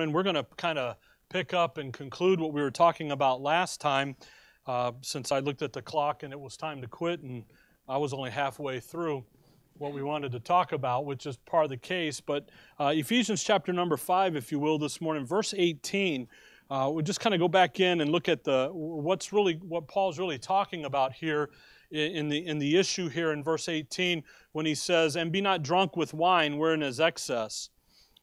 And we're going to kind of pick up and conclude what we were talking about last time, uh, since I looked at the clock and it was time to quit, and I was only halfway through what we wanted to talk about, which is part of the case. But uh, Ephesians chapter number 5, if you will, this morning, verse 18. Uh, we'll just kind of go back in and look at the what's really what Paul's really talking about here in the in the issue here in verse 18 when he says, "And be not drunk with wine wherein is excess,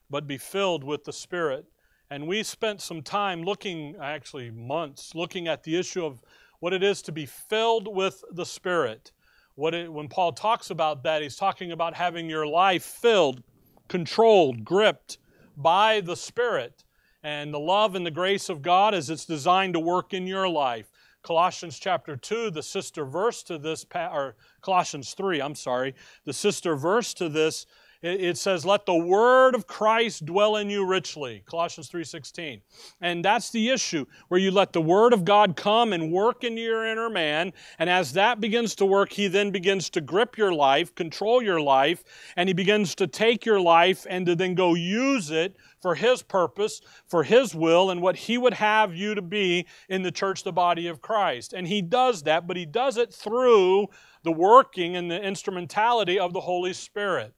but be filled with the Spirit. And we spent some time looking, actually months, looking at the issue of what it is to be filled with the Spirit. What it, when Paul talks about that, he's talking about having your life filled, controlled, gripped by the Spirit and the love and the grace of God as it's designed to work in your life. Colossians chapter 2, the sister verse to this, or Colossians 3, I'm sorry, the sister verse to this it says let the word of christ dwell in you richly. Colossians 3.16 and that's the issue where you let the word of god come and work in your inner man and as that begins to work he then begins to grip your life control your life and he begins to take your life and to then go use it for his purpose for his will and what he would have you to be in the church the body of christ. And he does that but he does it through the working and the instrumentality of the holy spirit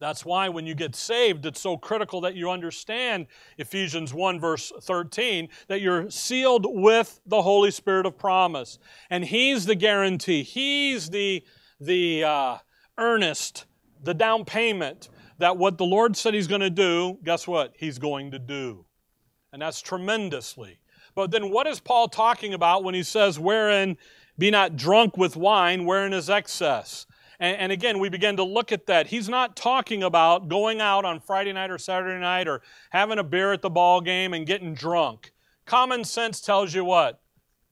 that's why when you get saved, it's so critical that you understand Ephesians 1, verse 13, that you're sealed with the Holy Spirit of promise. And He's the guarantee, He's the, the uh, earnest, the down payment that what the Lord said He's going to do, guess what? He's going to do. And that's tremendously. But then what is Paul talking about when he says, wherein be not drunk with wine, wherein is excess? And, and, again, we begin to look at that. He's not talking about going out on Friday night or Saturday night or having a beer at the ball game and getting drunk. Common sense tells you what?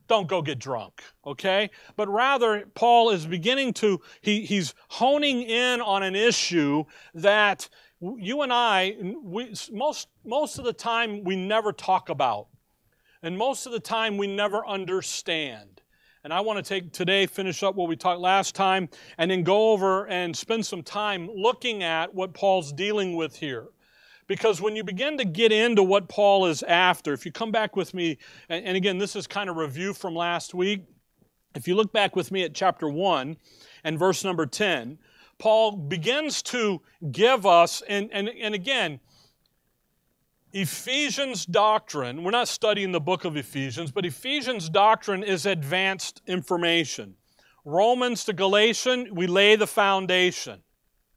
Don't go get drunk, okay? But rather, Paul is beginning to, he, he's honing in on an issue that you and I, we, most, most of the time, we never talk about. And most of the time, we never understand. And I want to take today, finish up what we talked last time, and then go over and spend some time looking at what Paul's dealing with here. Because when you begin to get into what Paul is after, if you come back with me, and, again, this is kind of review from last week. If you look back with me at chapter 1 and verse number 10, Paul begins to give us, and, and, and again, Ephesians doctrine, we're not studying the book of Ephesians, but Ephesians doctrine is advanced information. Romans to Galatian, we lay the foundation.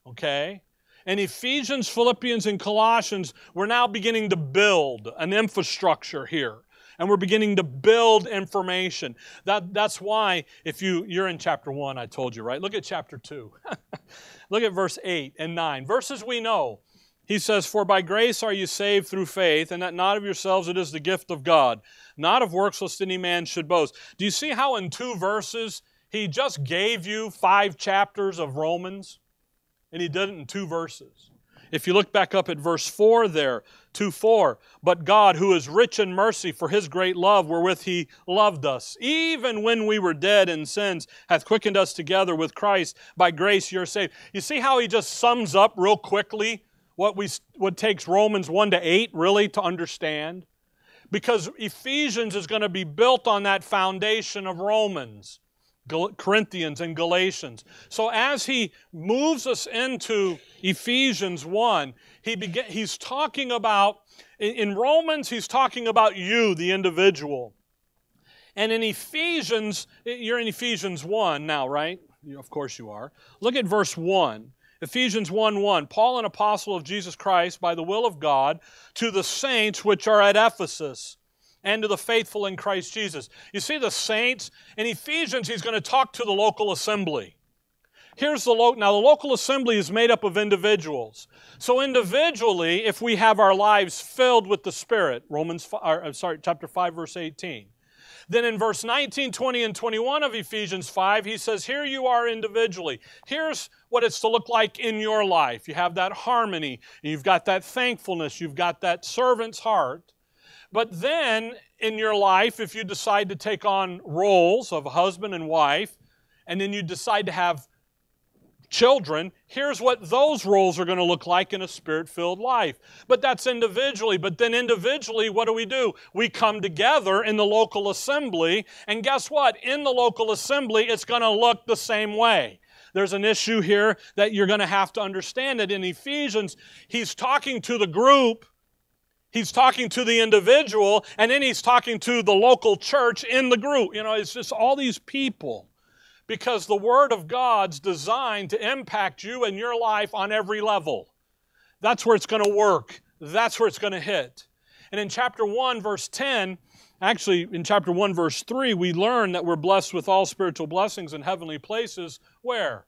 Okay? And Ephesians, Philippians, and Colossians, we're now beginning to build an infrastructure here. And we're beginning to build information. That, that's why, if you, you're in chapter 1, I told you, right? Look at chapter 2. Look at verse 8 and 9. Verses we know. He says, For by grace are you saved through faith, and that not of yourselves, it is the gift of God, not of works, lest any man should boast. Do you see how in two verses he just gave you five chapters of Romans? And he did it in two verses. If you look back up at verse 4 there, 2 4, but God, who is rich in mercy for his great love wherewith he loved us, even when we were dead in sins, hath quickened us together with Christ. By grace you're saved. You see how he just sums up real quickly what, we, what takes Romans 1 to 8 really to understand. Because Ephesians is going to be built on that foundation of Romans, Corinthians, and Galatians. So as he moves us into Ephesians 1, he begin, he's talking about, in Romans, he's talking about you, the individual. And in Ephesians, you're in Ephesians 1 now, right? Of course you are. Look at verse 1. Ephesians 1 1, Paul, an apostle of Jesus Christ, by the will of God, to the saints which are at Ephesus, and to the faithful in Christ Jesus. You see, the saints, in Ephesians, he's going to talk to the local assembly. Here's the lo- now the local assembly is made up of individuals. So individually, if we have our lives filled with the Spirit, Romans, or, sorry, chapter 5, verse 18, then in verse 19, 20, and 21 of Ephesians 5, he says, Here you are individually. Here's what it's to look like in your life. You have that harmony, you've got that thankfulness, you've got that servant's heart. But then in your life, if you decide to take on roles of husband and wife, and then you decide to have children, here's what those roles are going to look like in a spirit filled life. But that's individually. But then individually, what do we do? We come together in the local assembly, and guess what? In the local assembly, it's going to look the same way. There's an issue here that you're going to have to understand that in Ephesians, he's talking to the group, he's talking to the individual, and then he's talking to the local church in the group. You know, it's just all these people because the Word of God's designed to impact you and your life on every level. That's where it's going to work, that's where it's going to hit. And in chapter 1, verse 10, actually in chapter 1, verse 3, we learn that we're blessed with all spiritual blessings in heavenly places. Where?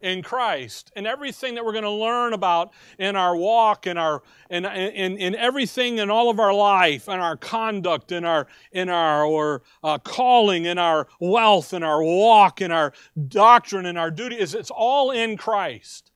In Christ and everything that we're going to learn about in our walk in our in, in, in everything in all of our life and our conduct in our in our or, uh, calling in our wealth in our walk in our doctrine in our duty is it's all in Christ.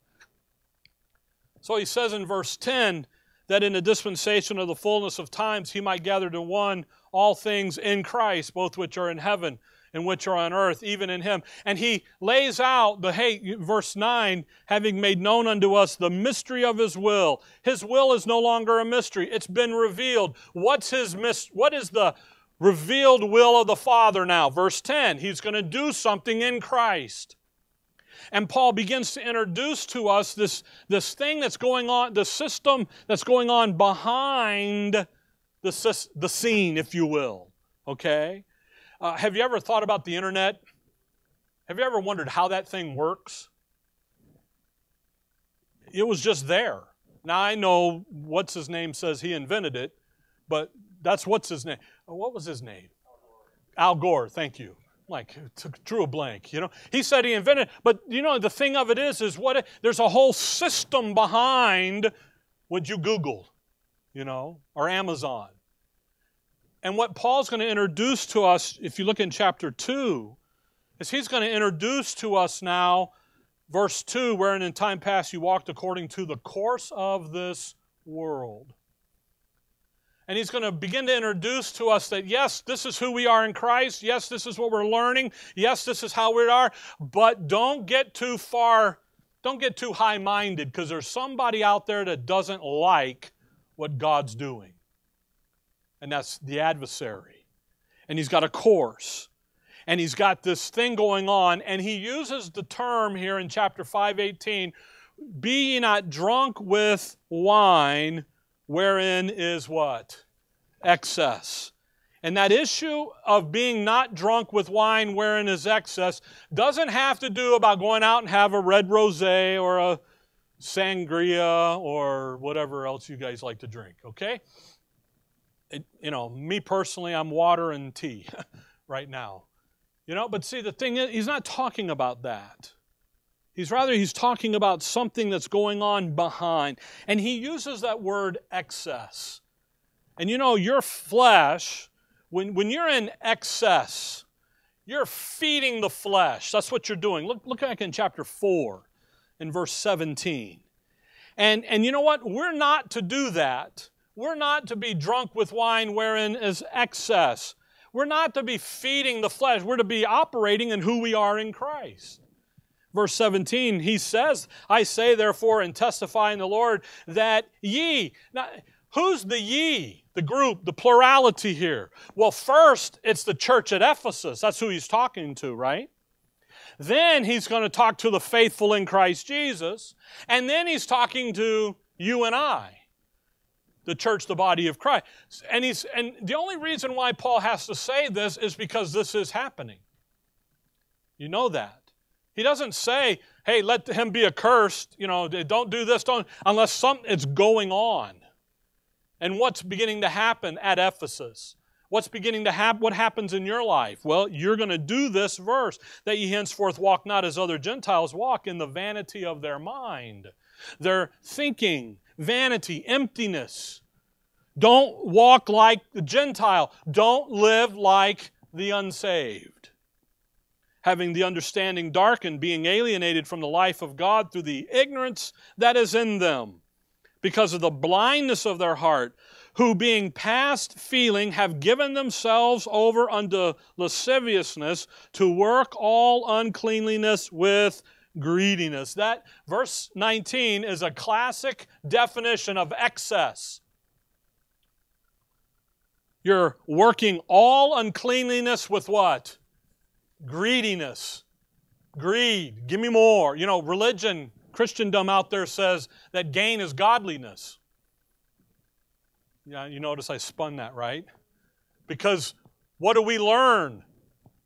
So he says in verse 10 that in the dispensation of the fullness of times he might gather to one all things in Christ both which are in heaven and which are on earth, even in him. And he lays out the hey, verse 9, having made known unto us the mystery of his will. His will is no longer a mystery. It's been revealed. What's his mis- what is the revealed will of the Father now? Verse 10, he's going to do something in Christ. And Paul begins to introduce to us this, this thing that's going on, the system that's going on behind the, the scene, if you will. Okay? Uh, have you ever thought about the internet? Have you ever wondered how that thing works? It was just there. Now I know what's his name says he invented it, but that's what's his name. Uh, what was his name? Al Gore. Thank you. Like drew a blank. You know, he said he invented, but you know the thing of it is, is what it, there's a whole system behind what you Google, you know, or Amazon. And what Paul's going to introduce to us, if you look in chapter 2, is he's going to introduce to us now, verse 2, wherein in time past you walked according to the course of this world. And he's going to begin to introduce to us that, yes, this is who we are in Christ. Yes, this is what we're learning. Yes, this is how we are. But don't get too far, don't get too high minded because there's somebody out there that doesn't like what God's doing and that's the adversary. And he's got a course. And he's got this thing going on, and he uses the term here in chapter 518 be ye not drunk with wine, wherein is what? Excess. And that issue of being not drunk with wine wherein is excess doesn't have to do about going out and have a red rosé or a sangria or whatever else you guys like to drink, okay? You know, me personally, I'm water and tea right now. You know, but see, the thing is, he's not talking about that. He's rather, he's talking about something that's going on behind. And he uses that word excess. And you know, your flesh, when, when you're in excess, you're feeding the flesh. That's what you're doing. Look, look back in chapter 4 in verse 17. And, and you know what? We're not to do that we're not to be drunk with wine wherein is excess. We're not to be feeding the flesh. We're to be operating in who we are in Christ. Verse 17, he says, I say therefore and testify in the Lord that ye. Now, who's the ye? The group, the plurality here. Well, first, it's the church at Ephesus. That's who he's talking to, right? Then he's going to talk to the faithful in Christ Jesus. And then he's talking to you and I the church, the body of Christ. And, he's, and the only reason why Paul has to say this is because this is happening. You know that. He doesn't say, hey, let him be accursed, you know, don't do this, don't, unless something is going on. And what's beginning to happen at Ephesus? What's beginning to happen? What happens in your life? Well, you're going to do this verse that ye henceforth walk not as other Gentiles walk in the vanity of their mind. Their thinking, vanity, emptiness. Don't walk like the Gentile. Don't live like the unsaved. Having the understanding darkened, being alienated from the life of God through the ignorance that is in them, because of the blindness of their heart, who being past feeling have given themselves over unto lasciviousness to work all uncleanliness with greediness. That verse 19 is a classic definition of excess. You're working all uncleanliness with what? Greediness. Greed. Give me more. You know, religion, Christendom out there says that gain is godliness. Yeah, you notice I spun that, right? Because what do we learn?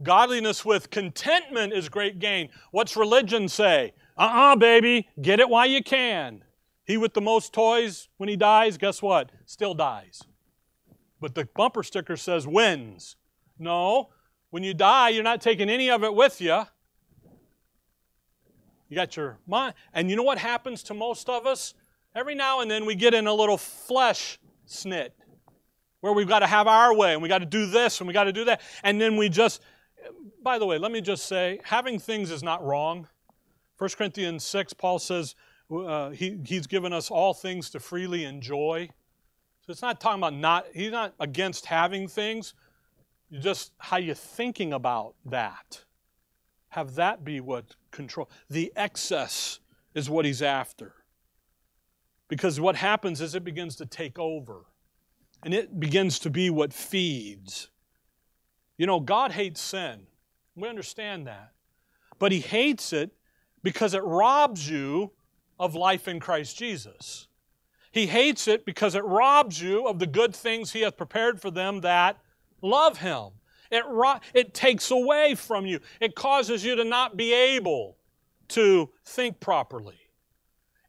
Godliness with contentment is great gain. What's religion say? Uh uh-uh, uh baby, get it while you can. He with the most toys, when he dies, guess what? Still dies. But the bumper sticker says wins. No, when you die, you're not taking any of it with you. You got your mind. And you know what happens to most of us? Every now and then we get in a little flesh snit where we've got to have our way and we got to do this and we got to do that. And then we just, by the way, let me just say, having things is not wrong. 1 Corinthians 6, Paul says uh, he, he's given us all things to freely enjoy. So it's not talking about not, he's not against having things. Just how you're thinking about that. Have that be what control. The excess is what he's after. Because what happens is it begins to take over. And it begins to be what feeds. You know, God hates sin. We understand that. But He hates it because it robs you of life in Christ Jesus. He hates it because it robs you of the good things He has prepared for them that love Him. It, ro- it takes away from you, it causes you to not be able to think properly.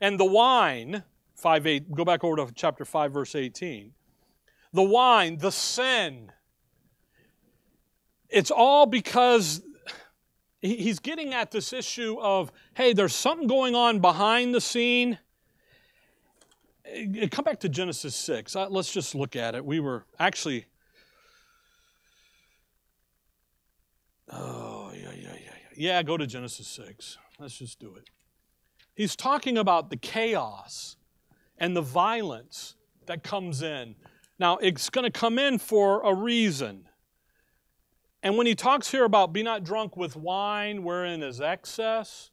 And the wine, 5 8, go back over to chapter 5, verse 18. The wine, the sin, it's all because he's getting at this issue of hey, there's something going on behind the scene. Come back to Genesis 6. Uh, let's just look at it. We were actually. Oh, yeah, yeah, yeah, yeah. Yeah, go to Genesis 6. Let's just do it. He's talking about the chaos and the violence that comes in. Now, it's going to come in for a reason. And when he talks here about be not drunk with wine wherein is excess,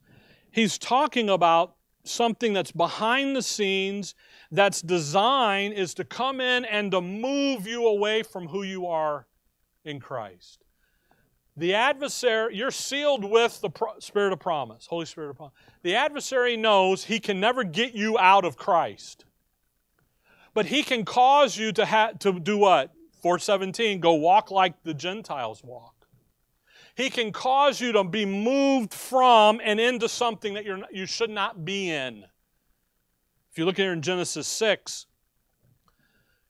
he's talking about something that's behind the scenes that's design is to come in and to move you away from who you are in Christ. The adversary, you're sealed with the pro- Spirit of promise, Holy Spirit of promise. The adversary knows he can never get you out of Christ. But he can cause you to, ha- to do what? 417, go walk like the Gentiles walk. He can cause you to be moved from and into something that you're, you should not be in. If you look here in Genesis 6,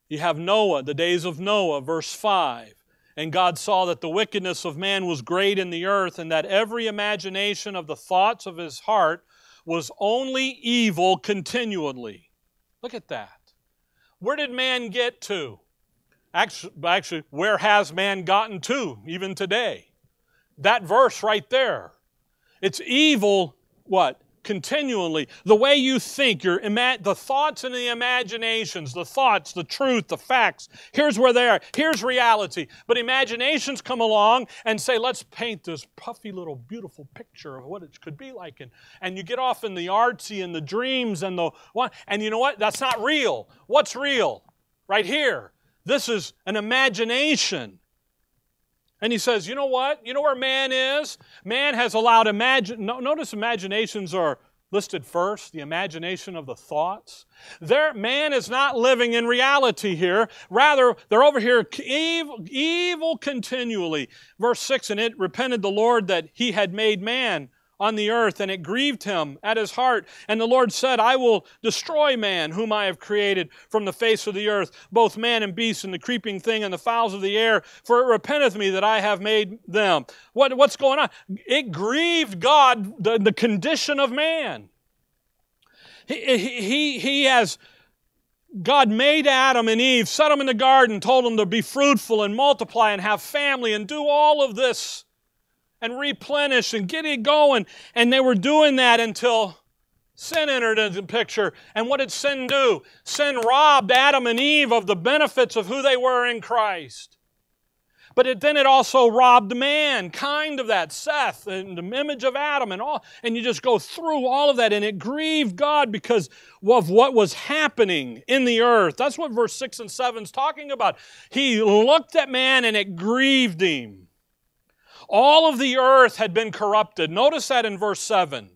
you have Noah, the days of Noah, verse 5. And God saw that the wickedness of man was great in the earth, and that every imagination of the thoughts of his heart was only evil continually. Look at that. Where did man get to? Actually, actually, where has man gotten to even today? That verse right there. It's evil, what? continually. The way you think, your ima- the thoughts and the imaginations, the thoughts, the truth, the facts. Here's where they are. Here's reality. But imaginations come along and say, let's paint this puffy little beautiful picture of what it could be like. And, and you get off in the artsy and the dreams and the one. And you know what? That's not real. What's real? Right here. This is an imagination. And he says, you know what? You know where man is? Man has allowed imagine. Notice imaginations are listed first, the imagination of the thoughts. There, man is not living in reality here. Rather, they're over here evil, evil continually. Verse 6 And it repented the Lord that he had made man on the earth, and it grieved him at his heart. And the Lord said, I will destroy man, whom I have created from the face of the earth, both man and beast, and the creeping thing, and the fowls of the air, for it repenteth me that I have made them. What, what's going on? It grieved God, the, the condition of man. He, he, he has. God made Adam and Eve, set them in the garden, told them to be fruitful and multiply and have family and do all of this and replenish and get it going. And they were doing that until sin entered into the picture. And what did sin do? Sin robbed Adam and Eve of the benefits of who they were in Christ. But it, then it also robbed mankind of that, Seth, and the image of Adam, and all. And you just go through all of that, and it grieved God because of what was happening in the earth. That's what verse 6 and 7 is talking about. He looked at man, and it grieved him. All of the earth had been corrupted. Notice that in verse 7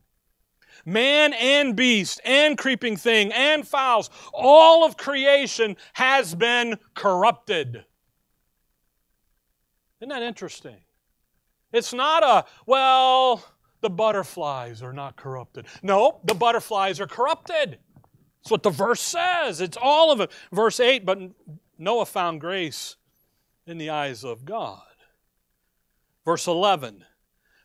man and beast and creeping thing and fowls, all of creation has been corrupted. Isn't that interesting? It's not a, well, the butterflies are not corrupted. No, the butterflies are corrupted. That's what the verse says. It's all of it. Verse 8, but Noah found grace in the eyes of God. Verse 11,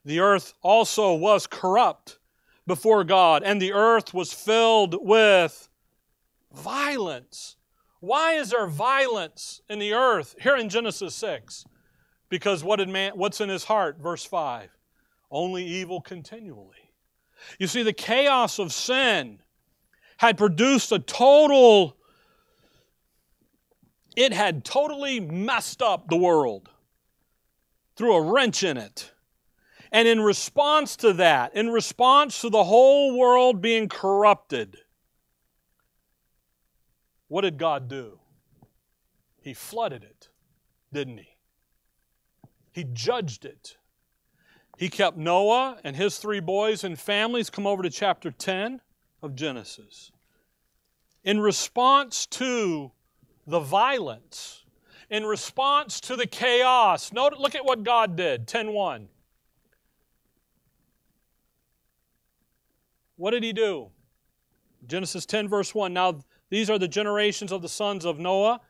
the earth also was corrupt before God, and the earth was filled with violence. Why is there violence in the earth? Here in Genesis 6. Because what man what's in his heart? Verse 5. Only evil continually. You see, the chaos of sin had produced a total, it had totally messed up the world, threw a wrench in it. And in response to that, in response to the whole world being corrupted, what did God do? He flooded it, didn't he? He judged it. He kept Noah and his three boys and families. Come over to chapter 10 of Genesis. In response to the violence, in response to the chaos, note, look at what God did 10 1. What did he do? Genesis 10, verse 1. Now, these are the generations of the sons of Noah,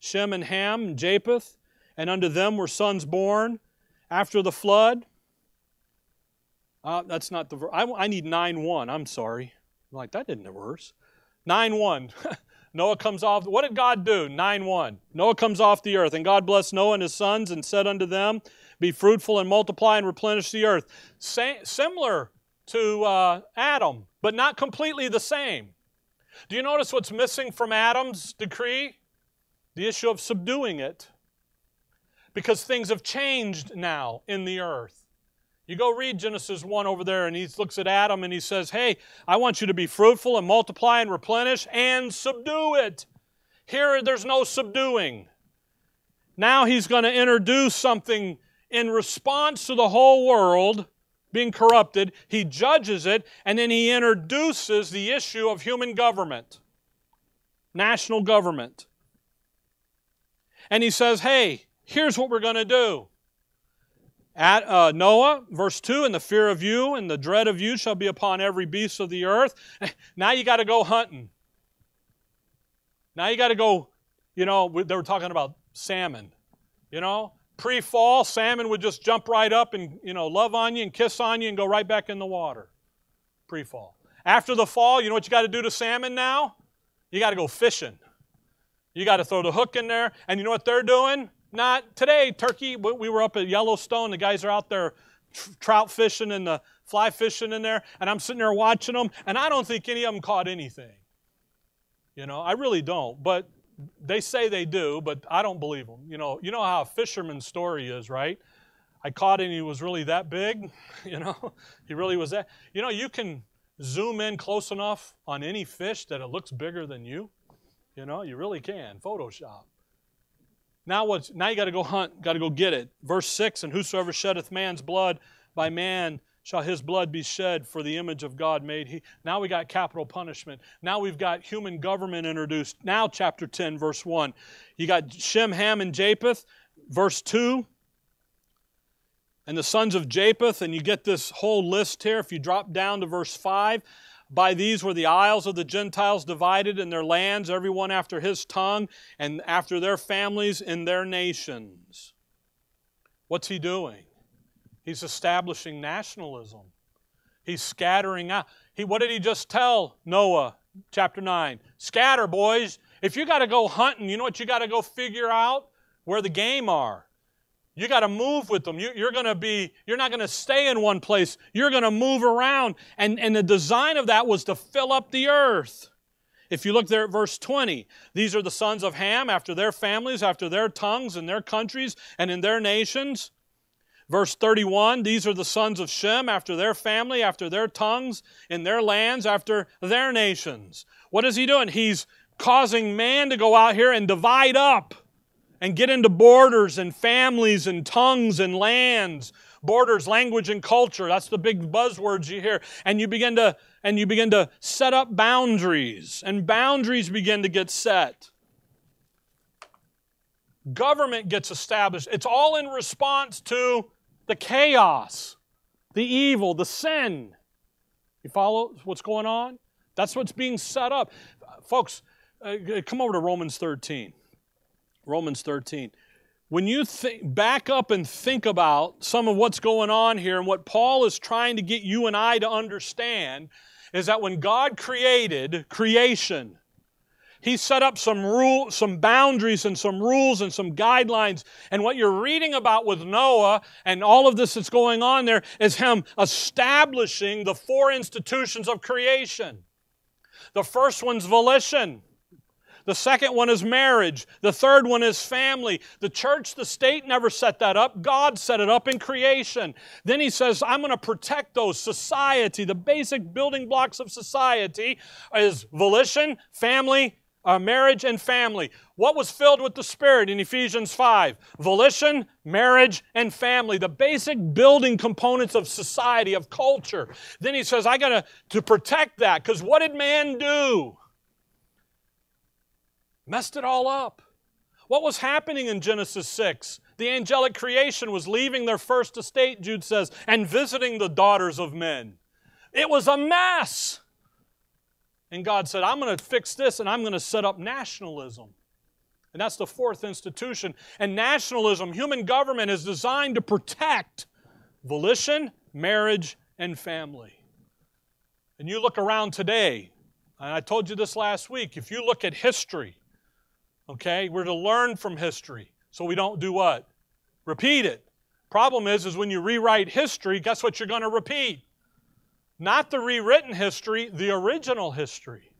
Shem and Ham and Japheth and unto them were sons born after the flood. Uh, that's not the verse. I, I need 9 1. I'm sorry. I'm like, that didn't verse. 9 1. Noah comes off. What did God do? 9 1. Noah comes off the earth, and God blessed Noah and his sons and said unto them, Be fruitful and multiply and replenish the earth. Sa- similar to uh, Adam, but not completely the same. Do you notice what's missing from Adam's decree? The issue of subduing it because things have changed now in the earth. You go read Genesis 1 over there, and he looks at Adam and he says, Hey, I want you to be fruitful and multiply and replenish and subdue it. Here, there's no subduing. Now he's going to introduce something in response to the whole world being corrupted. He judges it, and then he introduces the issue of human government, national government. And he says, Hey, here's what we're going to do. At uh, Noah, verse 2, and the fear of you and the dread of you shall be upon every beast of the earth. Now you got to go hunting. Now you got to go, you know, they were talking about salmon. You know, pre fall, salmon would just jump right up and, you know, love on you and kiss on you and go right back in the water. Pre fall. After the fall, you know what you got to do to salmon now? You got to go fishing. You got to throw the hook in there. And you know what they're doing? Not today, Turkey. We were up at Yellowstone. The guys are out there trout fishing and the fly fishing in there, and I'm sitting there watching them, and I don't think any of them caught anything. You know, I really don't. But they say they do, but I don't believe them. You know, you know how a fisherman's story is, right? I caught him. He was really that big. You know, he really was that. You know, you can zoom in close enough on any fish that it looks bigger than you. You know, you really can. Photoshop. Now what's now you got to go hunt, got to go get it. Verse 6, and whosoever sheddeth man's blood by man shall his blood be shed for the image of God made he. Now we got capital punishment. Now we've got human government introduced. Now chapter 10 verse 1. You got Shem, Ham and Japheth verse 2 and the sons of Japheth and you get this whole list here if you drop down to verse 5 by these were the isles of the Gentiles divided in their lands, everyone after his tongue, and after their families in their nations. What's he doing? He's establishing nationalism. He's scattering out. He, what did he just tell Noah, chapter 9? Scatter, boys. If you got to go hunting, you know what you got to go figure out? Where the game are. You got to move with them. You, are going to be, you're not going to stay in one place. You're going to move around. And, and the design of that was to fill up the earth. If you look there at verse 20, these are the sons of Ham after their families, after their tongues, and their countries, and in their nations. Verse 31, these are the sons of Shem after their family, after their tongues, in their lands, after their nations. What is he doing? He's causing man to go out here and divide up and get into borders and families and tongues and lands borders language and culture. That's the big buzzwords you hear. And you begin to and you begin to set up boundaries and boundaries begin to get set. Government gets established. It's all in response to the chaos the evil the sin. You follow what's going on? That's what's being set up. Folks uh, come over to romans 13 Romans 13. When you think, back up and think about some of what's going on here and what Paul is trying to get you and I to understand is that when God created creation, he set up some rule, some boundaries and some rules and some guidelines. And what you're reading about with Noah and all of this that's going on there is him establishing the four institutions of creation. The first one's volition. The second one is marriage. The third one is family. The church, the state never set that up. God set it up in creation. Then he says, I'm going to protect those. Society, the basic building blocks of society is volition, family, uh, marriage, and family. What was filled with the Spirit in Ephesians 5? Volition, marriage, and family. The basic building components of society, of culture. Then he says, I got to, to protect that because what did man do? Messed it all up. What was happening in Genesis 6? The angelic creation was leaving their first estate, Jude says, and visiting the daughters of men. It was a mess. And God said, I'm going to fix this and I'm going to set up nationalism. And that's the fourth institution. And nationalism, human government, is designed to protect volition, marriage, and family. And you look around today, and I told you this last week, if you look at history, Okay? We're to learn from history. So we don't do what? Repeat it. Problem is, is when you rewrite history, guess what you're going to repeat? Not the rewritten history, the original history.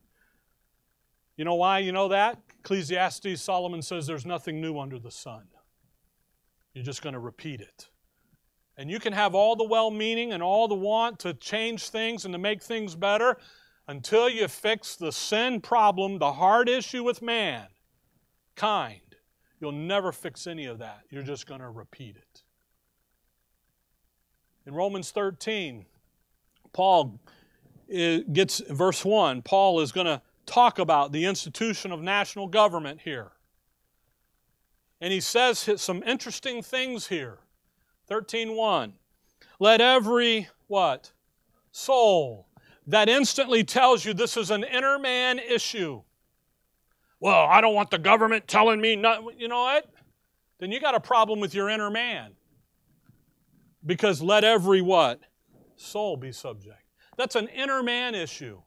You know why you know that? Ecclesiastes, Solomon says there's nothing new under the sun. You're just going to repeat it. And you can have all the well meaning and all the want to change things and to make things better until you fix the sin problem, the hard issue with man kind. You'll never fix any of that. You're just going to repeat it. In Romans 13, Paul eh, gets, verse 1, Paul is going to talk about the institution of national government here. And he says some interesting things here. 13:1. Let every what? Soul. That instantly tells you this is an inner man issue. Well, I don't want the government telling me nothing. You know what? Then you got a problem with your inner man. Because let every what? Soul be subject. That's an inner man issue.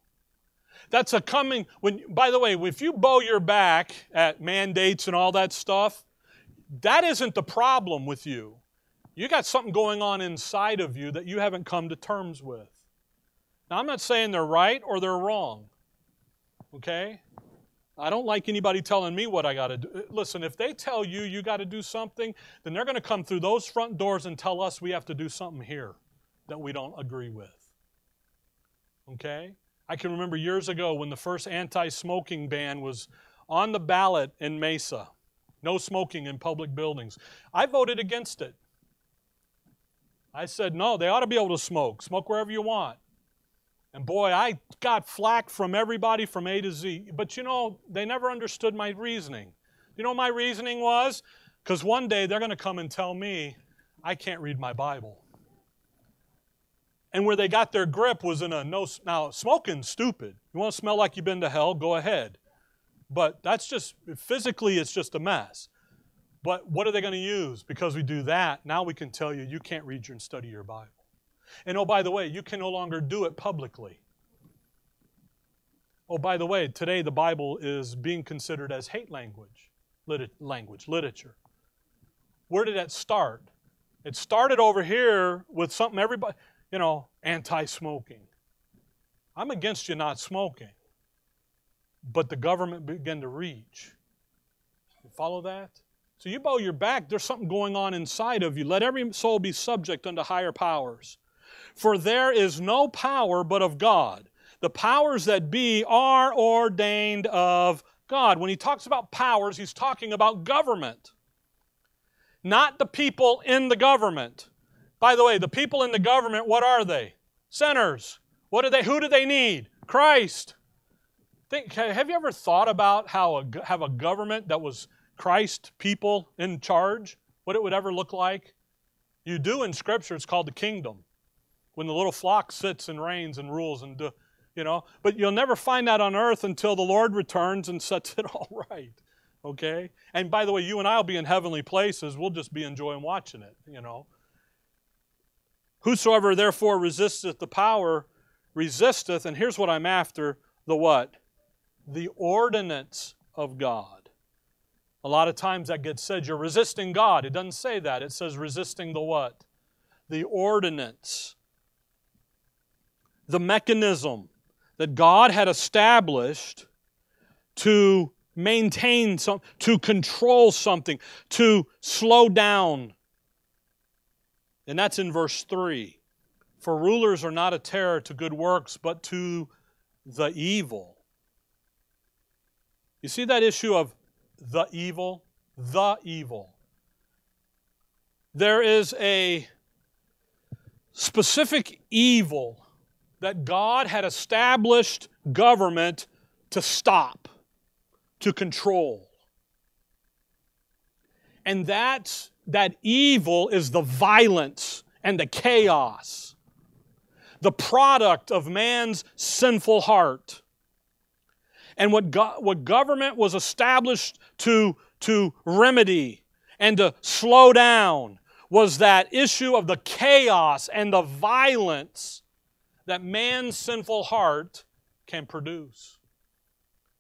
That's a coming when by the way, if you bow your back at mandates and all that stuff, that isn't the problem with you. You got something going on inside of you that you haven't come to terms with. Now, I'm not saying they're right or they're wrong. Okay? I don't like anybody telling me what I got to do. Listen, if they tell you you got to do something, then they're going to come through those front doors and tell us we have to do something here that we don't agree with. Okay? I can remember years ago when the first anti smoking ban was on the ballot in Mesa no smoking in public buildings. I voted against it. I said, no, they ought to be able to smoke. Smoke wherever you want. And boy, I got flack from everybody from A to Z. But you know, they never understood my reasoning. You know my reasoning was? Because one day they're going to come and tell me I can't read my Bible. And where they got their grip was in a no. Now, smoking's stupid. You want to smell like you've been to hell? Go ahead. But that's just, physically, it's just a mess. But what are they going to use? Because we do that, now we can tell you you can't read your and study your Bible. And oh, by the way, you can no longer do it publicly. Oh, by the way, today the Bible is being considered as hate language, lit- language, literature. Where did that start? It started over here with something everybody, you know, anti smoking. I'm against you not smoking. but the government began to reach. You follow that? So you bow your back, there's something going on inside of you. Let every soul be subject unto higher powers. For there is no power but of God. The powers that be are ordained of God. When he talks about powers, he's talking about government, not the people in the government. By the way, the people in the government, what are they? Sinners. What do they? Who do they need? Christ. Think, have you ever thought about how a, have a government that was Christ people in charge? What it would ever look like? You do in Scripture. It's called the kingdom. When the little flock sits and reigns and rules and do, you know. But you'll never find that on earth until the Lord returns and sets it all right. Okay? And by the way, you and I will be in heavenly places. We'll just be enjoying watching it, you know. Whosoever therefore resisteth the power resisteth, and here's what I'm after the what? The ordinance of God. A lot of times that gets said, you're resisting God. It doesn't say that. It says resisting the what? The ordinance. The mechanism that God had established to maintain some, to control something, to slow down. And that's in verse 3. For rulers are not a terror to good works, but to the evil. You see that issue of the evil? The evil. There is a specific evil that God had established government to stop, to control. And that's, that evil is the violence and the chaos, the product of man's sinful heart. And what, go- what government was established to, to remedy and to slow down was that issue of the chaos and the violence that man's sinful heart can produce.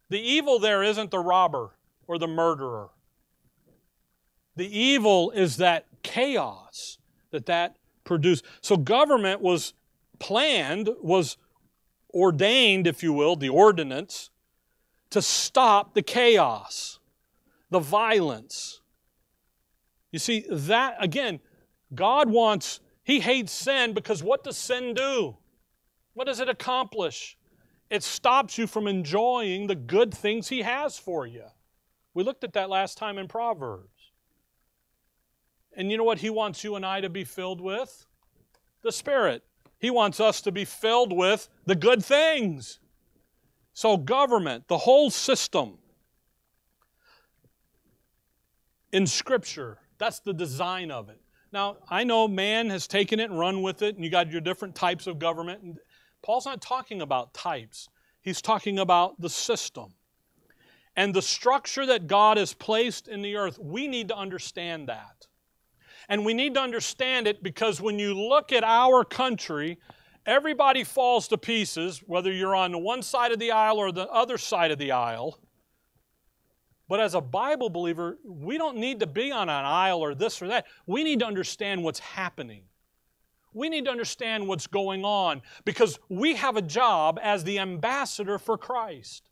The evil there isn't the robber or the murderer. The evil is that chaos that that produced. So government was planned, was ordained, if you will, the ordinance, to stop the chaos, the violence. You see, that, again, God wants, He hates sin because what does sin do? What does it accomplish? It stops you from enjoying the good things He has for you. We looked at that last time in Proverbs. And you know what He wants you and I to be filled with? The Spirit. He wants us to be filled with the good things. So, government, the whole system in Scripture, that's the design of it. Now, I know man has taken it and run with it, and you got your different types of government. Paul's not talking about types, he's talking about the system. And the structure that God has placed in the earth, we need to understand that. And we need to understand it because when you look at our country, everybody falls to pieces, whether you're on the one side of the aisle or the other side of the aisle. But as a Bible believer, we don't need to be on an aisle or this or that. We need to understand what's happening we need to understand what's going on because we have a job as the ambassador for Christ.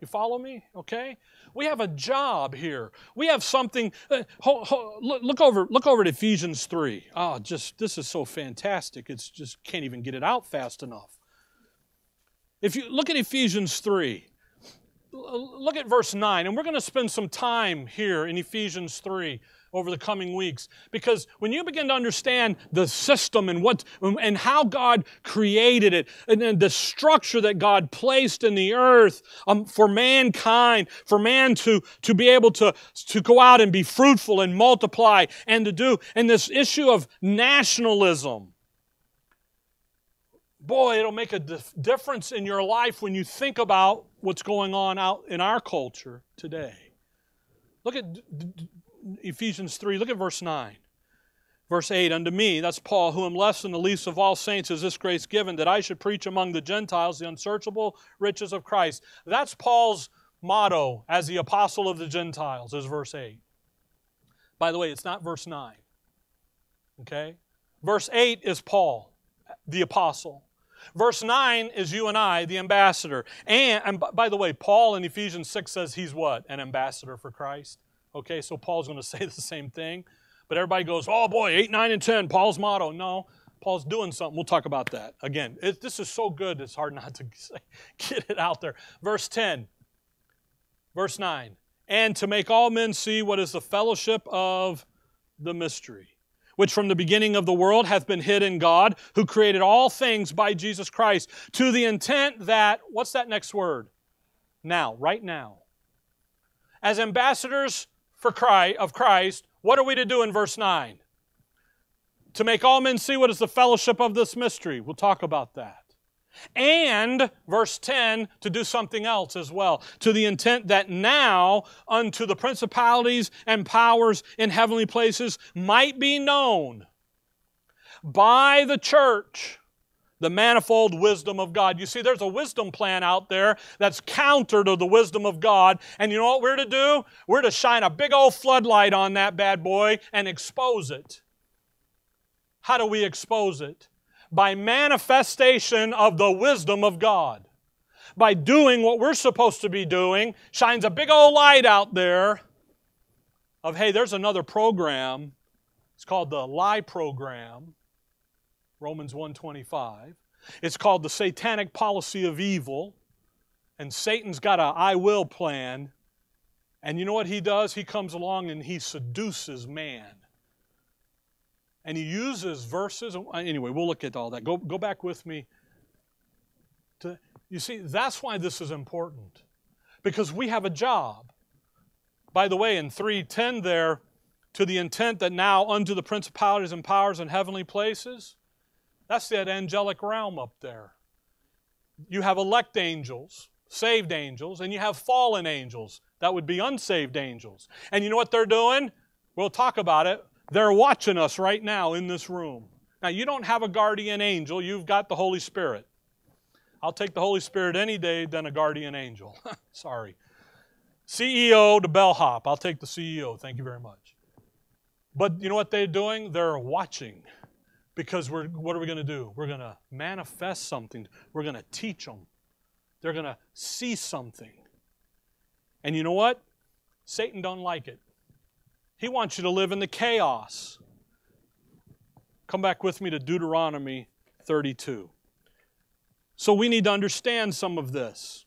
You follow me? Okay? We have a job here. We have something. Uh, ho, ho, look, over. Look over at Ephesians three. Oh, just this is so fantastic. It's just can't even get it out fast enough. If you look at Ephesians three, look at verse nine, and we're going to spend some time here in Ephesians three over the coming weeks. Because when you begin to understand the system and what and how God created it, and, and the structure that God placed in the earth um, for mankind, for man to, to be able to, to go out and be fruitful and multiply and to do, and this issue of nationalism. Boy, it'll make a dif- difference in your life when you think about what's going on out in our culture today. Look at Ephesians 3, look at verse 9. Verse 8, Unto me, that's Paul, who am less than the least of all saints, is this grace given, that I should preach among the Gentiles the unsearchable riches of Christ. That's Paul's motto as the apostle of the Gentiles, is verse 8. By the way, it's not verse 9. Okay? Verse 8 is Paul, the apostle. Verse 9 is you and I, the ambassador. And, and by the way, Paul in Ephesians 6 says he's what? An ambassador for Christ. Okay, so Paul's going to say the same thing. But everybody goes, oh boy, 8, 9, and 10, Paul's motto. No, Paul's doing something. We'll talk about that. Again, it, this is so good, it's hard not to get it out there. Verse 10, verse 9. And to make all men see what is the fellowship of the mystery, which from the beginning of the world hath been hid in God, who created all things by Jesus Christ, to the intent that, what's that next word? Now, right now. As ambassadors for Christ, of Christ, what are we to do in verse 9? To make all men see what is the fellowship of this mystery. We'll talk about that. And, verse 10, to do something else as well, to the intent that now unto the principalities and powers in heavenly places might be known by the church the manifold wisdom of God. You see, there's a wisdom plan out there that's counter to the wisdom of God. And you know what we're to do? We're to shine a big old floodlight on that bad boy and expose it. How do we expose it? By manifestation of the wisdom of God. By doing what we're supposed to be doing, shines a big old light out there of, hey, there's another program. It's called the lie program Romans 125. It's called the satanic policy of evil. And Satan's got a I will plan. And you know what he does? He comes along and he seduces man. And he uses verses. Uh, anyway, we'll look at all that. Go, go back with me. To, you see, that's why this is important. Because we have a job. By the way, in 310 there, to the intent that now unto the principalities and powers in heavenly places, that's that angelic realm up there. You have elect angels, saved angels, and you have fallen angels. That would be unsaved angels. And you know what they're doing? We'll talk about it. They're watching us right now in this room. Now, you don't have a guardian angel, you've got the Holy Spirit. I'll take the Holy Spirit any day than a guardian angel. Sorry. CEO to bellhop. I'll take the CEO. Thank you very much. But you know what they're doing? They're watching because we're, what are we going to do? We're going to manifest something. We're going to teach them. They're going to see something. And you know what? Satan don't like it. He wants you to live in the chaos. Come back with me to Deuteronomy 32. So we need to understand some of this.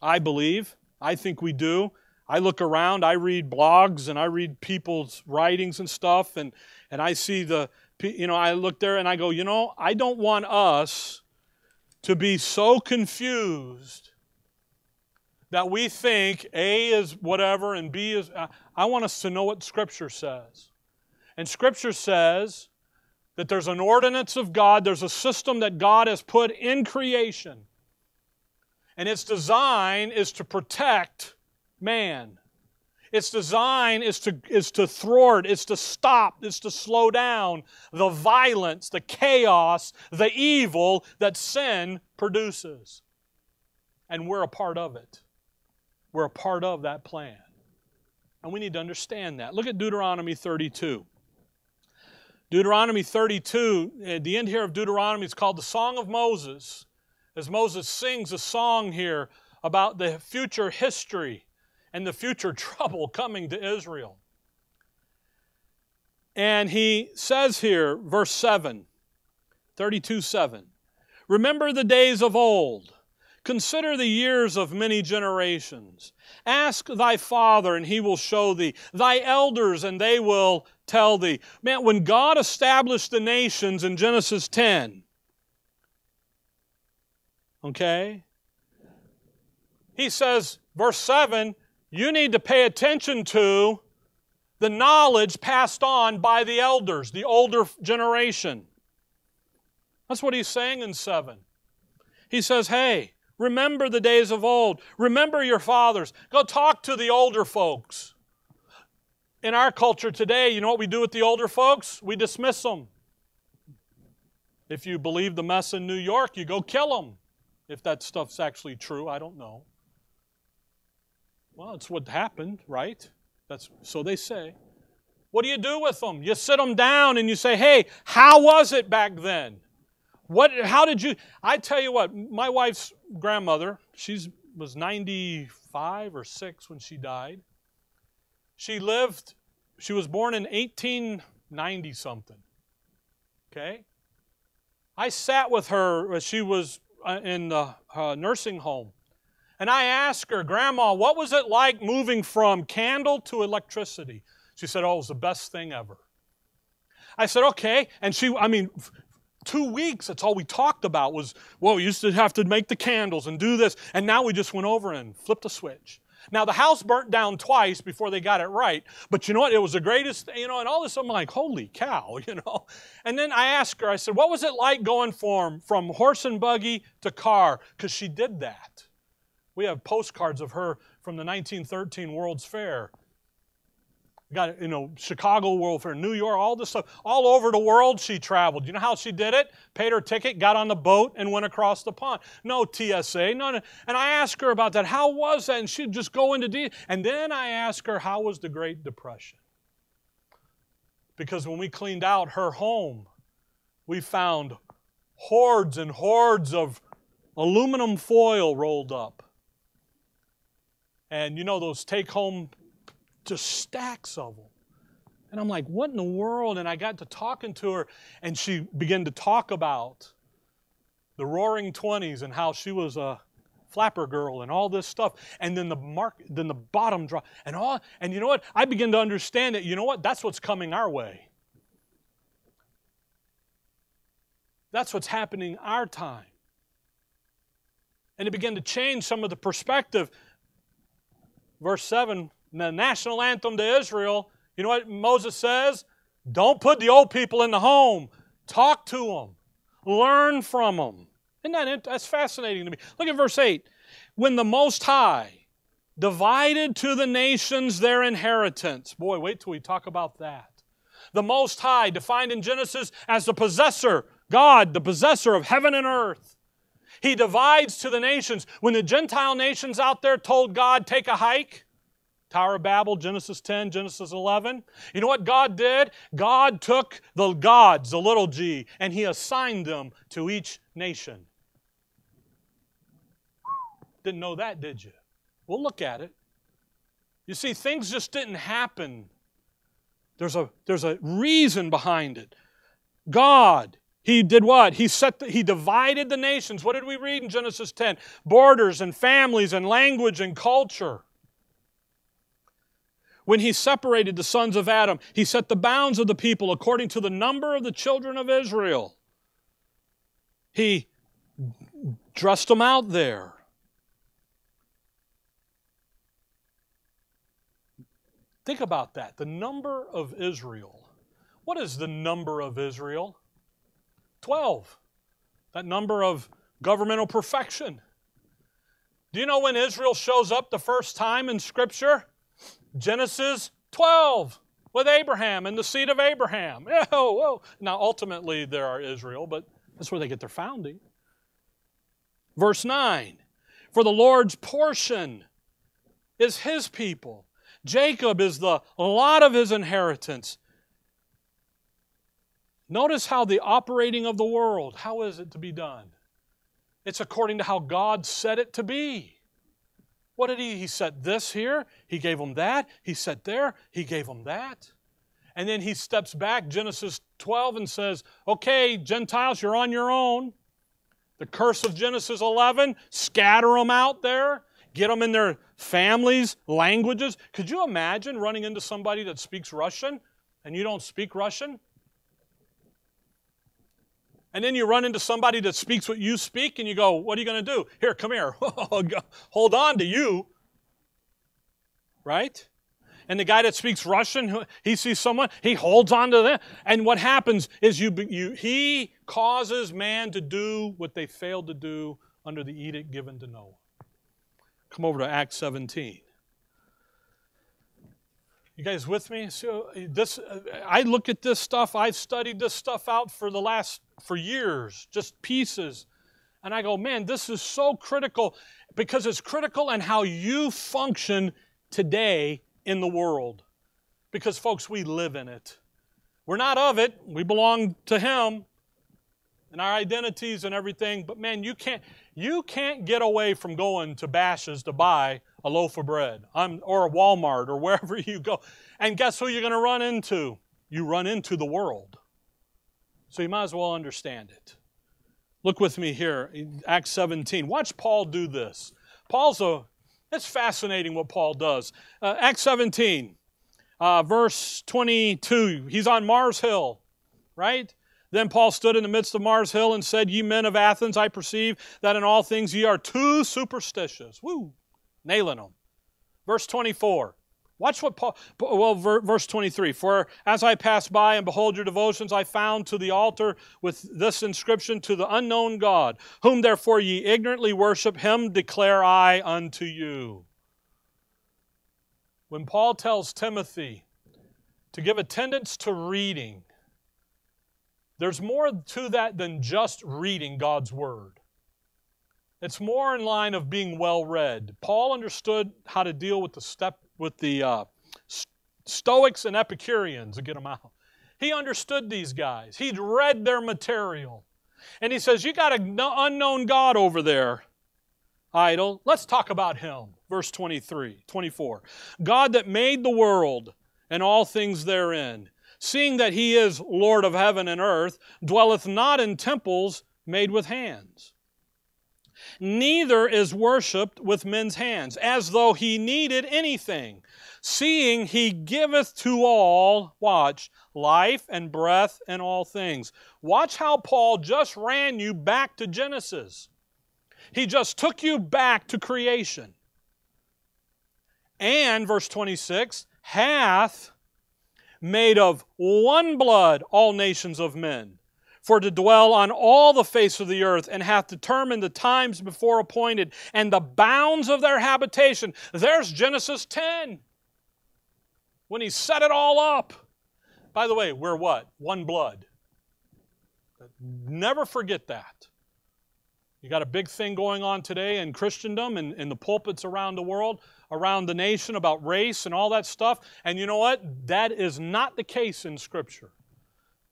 I believe, I think we do. I look around, I read blogs and I read people's writings and stuff, and, and I see the, you know, I look there and I go, you know, I don't want us to be so confused that we think A is whatever and B is. I want us to know what Scripture says. And Scripture says that there's an ordinance of God, there's a system that God has put in creation. And its design is to protect man. Its design is to, is to thwart, it's to stop, it's to slow down the violence, the chaos, the evil that sin produces. And we're a part of it. We're a part of that plan. And we need to understand that. Look at Deuteronomy 32. Deuteronomy 32, at the end here of Deuteronomy, it's called the Song of Moses. As Moses sings a song here about the future history and the future trouble coming to Israel. And he says here, verse 7, 32 7, Remember the days of old. Consider the years of many generations. Ask thy father, and he will show thee, thy elders, and they will tell thee. Man, when God established the nations in Genesis 10, okay, he says, verse 7, you need to pay attention to the knowledge passed on by the elders, the older generation. That's what he's saying in 7. He says, hey, remember the days of old. Remember your fathers. Go talk to the older folks. In our culture today, you know what we do with the older folks? We dismiss them. If you believe the mess in New York, you go kill them. If that stuff's actually true, I don't know. Well, it's what happened, right? That's so they say. What do you do with them? You sit them down and you say, "Hey, how was it back then?" What? How did you? I tell you what. My wife's grandmother. She's was 95 or six when she died. She lived. She was born in 1890 something. Okay. I sat with her. She was uh, in the uh, nursing home. And I asked her, Grandma, what was it like moving from candle to electricity? She said, Oh, it was the best thing ever. I said, Okay. And she, I mean, two weeks, that's all we talked about was, well, we used to have to make the candles and do this. And now we just went over and flipped a switch. Now, the house burnt down twice before they got it right, but you know what? It was the greatest, you know, and all this, I'm like, holy cow, you know. And then I asked her, I said, what was it like going from, from horse and buggy to car? Because she did that. We have postcards of her from the 1913 World's Fair got, you know, Chicago World Fair, New York, all this stuff. All over the world she traveled. You know how she did it? Paid her ticket, got on the boat, and went across the pond. No TSA, no. And I asked her about that. How was that? And she'd just go into detail. And then I asked her, how was the Great Depression? Because when we cleaned out her home, we found hordes and hordes of aluminum foil rolled up. And you know those take home just stacks of them. And I'm like, what in the world? And I got to talking to her, and she began to talk about the roaring 20s and how she was a flapper girl and all this stuff. And then the mark, then the bottom drop, and all. And you know what? I begin to understand that, you know what? That's what's coming our way. That's what's happening our time. And it began to change some of the perspective. Verse 7 the national anthem to Israel, you know what Moses says? Don't put the old people in the home. Talk to them. Learn from them. Isn't that that's fascinating to me? Look at verse 8. When the Most High divided to the nations their inheritance. Boy, wait till we talk about that. The Most High, defined in Genesis as the possessor, God, the possessor of heaven and earth. He divides to the nations. When the Gentile nations out there told God, take a hike, Tower of Babel, Genesis 10, Genesis 11. You know what God did? God took the gods, the little g, and He assigned them to each nation. Didn't know that, did you? We'll look at it. You see, things just didn't happen. There's a, there's a reason behind it. God, He did what? He set the, He divided the nations. What did we read in Genesis 10? Borders and families and language and culture. When he separated the sons of Adam, he set the bounds of the people according to the number of the children of Israel. He dressed them out there. Think about that. The number of Israel. What is the number of Israel? 12. That number of governmental perfection. Do you know when Israel shows up the first time in Scripture? Genesis 12 with Abraham and the seed of Abraham. Oh, whoa. Now, ultimately, there are Israel, but that's where they get their founding. Verse 9 For the Lord's portion is his people. Jacob is the lot of his inheritance. Notice how the operating of the world, how is it to be done? It's according to how God said it to be. What did he? He set this here, he gave them that, he set there, he gave them that. And then he steps back, Genesis 12, and says, Okay, Gentiles, you're on your own. The curse of Genesis 11, scatter them out there, get them in their families, languages. Could you imagine running into somebody that speaks Russian and you don't speak Russian? And then you run into somebody that speaks what you speak, and you go, What are you going to do? Here, come here. Oh, Hold on to you. Right? And the guy that speaks Russian, he sees someone, he holds on to them. And what happens is you, you, he causes man to do what they failed to do under the edict given to Noah. Come over to Acts 17. You guys with me? So uh, this, uh, I look at this stuff. I've studied this stuff out for the last for years, just pieces, and I go, man, this is so critical because it's critical in how you function today in the world. Because folks, we live in it. We're not of it. We belong to Him. and our identities and everything, but man, you can't you can't get away from going to Bashas' to buy a loaf of bread I'm, or a Walmart or wherever you go. And guess who you're going to run into? You run into the world. So you might as well understand it. Look with me here, Acts 17. Watch Paul do this. Paul's a, it's fascinating what Paul does. Uh, Acts 17, uh, verse 22. He's on Mars Hill, right? Then Paul stood in the midst of Mars Hill and said, Ye men of Athens, I perceive that in all things ye are too superstitious. Woo! Nailing them. Verse 24. Watch what Paul, well, verse 23. For as I passed by and behold your devotions, I found to the altar with this inscription to the unknown God, whom therefore ye ignorantly worship, him declare I unto you. When Paul tells Timothy to give attendance to reading, there's more to that than just reading God's Word. It's more in line of being well read. Paul understood how to deal with the step with the uh, Stoics and Epicureans to get them out. He understood these guys. He'd read their material. And he says, You got an unknown God over there, idol. Let's talk about him. Verse 23, 24. God that made the world and all things therein, seeing that he is Lord of heaven and earth, dwelleth not in temples made with hands neither is worshipped with men's hands, as though he needed anything, seeing he giveth to all, watch, life and breath and all things. Watch how Paul just ran you back to Genesis. He just took you back to creation. And, verse 26, hath made of one blood all nations of men for to dwell on all the face of the earth, and hath determined the times before appointed, and the bounds of their habitation. There's Genesis 10. When he set it all up. By the way, we're what? One blood. Never forget that. You got a big thing going on today in Christendom and in the pulpits around the world, around the nation about race and all that stuff. And you know what? That is not the case in Scripture.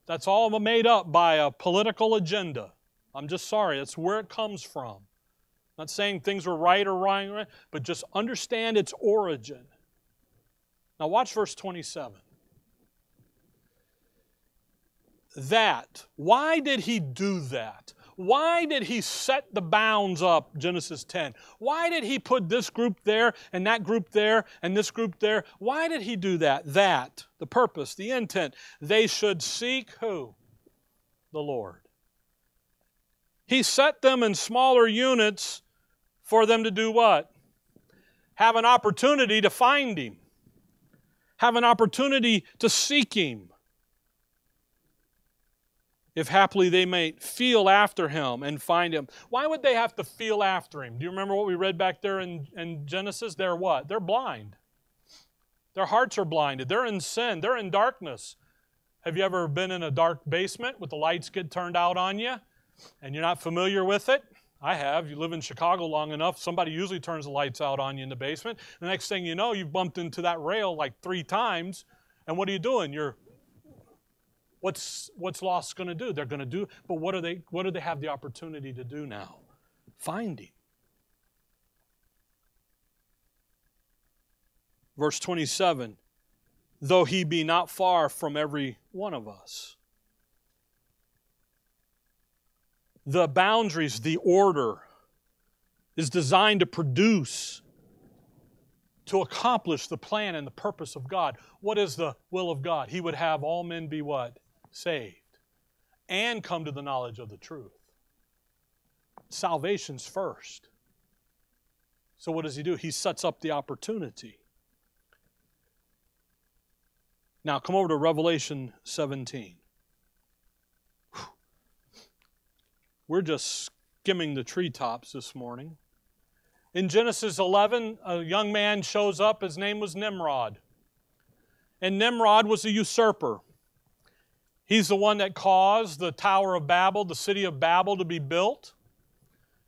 That's all made up by a political agenda. I'm just sorry, that's where it comes from. I'm not saying things are right or wrong, but just understand its origin. Now, watch verse 27. That, why did he do that? Why did he set the bounds up, Genesis 10? Why did he put this group there and that group there and this group there? Why did he do that? That, the purpose, the intent. They should seek who? The Lord. He set them in smaller units for them to do what? Have an opportunity to find Him, have an opportunity to seek Him if haply they may feel after him and find him. Why would they have to feel after him? Do you remember what we read back there in, in Genesis? They're what? They're blind. Their hearts are blinded. They're in sin. They're in darkness. Have you ever been in a dark basement with the lights get turned out on you and you're not familiar with it? I have. You live in Chicago long enough, somebody usually turns the lights out on you in the basement. The next thing you know, you've bumped into that rail like three times. And what are you doing? You're What's, what's lost going to do? They're going to do, but what, are they, what do they have the opportunity to do now? Find Him. Verse 27 Though He be not far from every one of us. The boundaries, the order, is designed to produce, to accomplish the plan and the purpose of God. What is the will of God? He would have all men be what? Saved and come to the knowledge of the truth. Salvation's first. So, what does he do? He sets up the opportunity. Now, come over to Revelation 17. We're just skimming the treetops this morning. In Genesis 11, a young man shows up. His name was Nimrod. And Nimrod was a usurper. He's the one that caused the Tower of Babel, the city of Babel, to be built.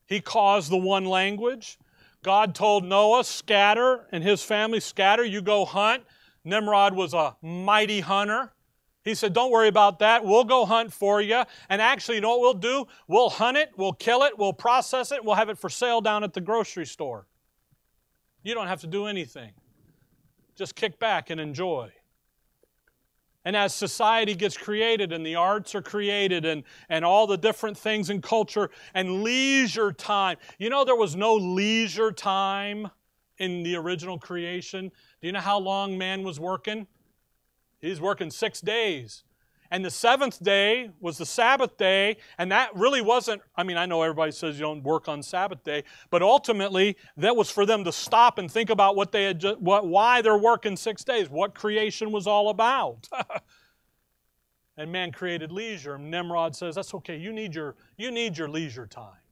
He caused the one language. God told Noah, scatter, and his family, scatter, you go hunt. Nimrod was a mighty hunter. He said, Don't worry about that. We'll go hunt for you. And actually, you know what we'll do? We'll hunt it, we'll kill it, we'll process it, we'll have it for sale down at the grocery store. You don't have to do anything. Just kick back and enjoy. And as society gets created and the arts are created and, and all the different things in culture and leisure time, you know, there was no leisure time in the original creation. Do you know how long man was working? He's working six days. And the seventh day was the Sabbath day, and that really wasn't, I mean, I know everybody says you don't work on Sabbath day, but ultimately that was for them to stop and think about what they had just, what, why they're working six days, what creation was all about. and man created leisure. Nimrod says, That's okay, you need your, you need your leisure time.